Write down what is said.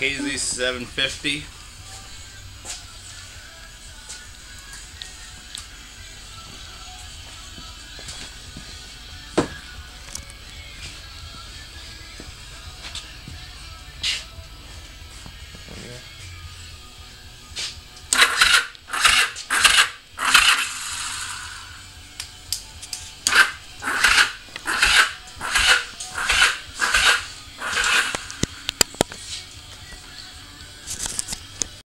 KZ750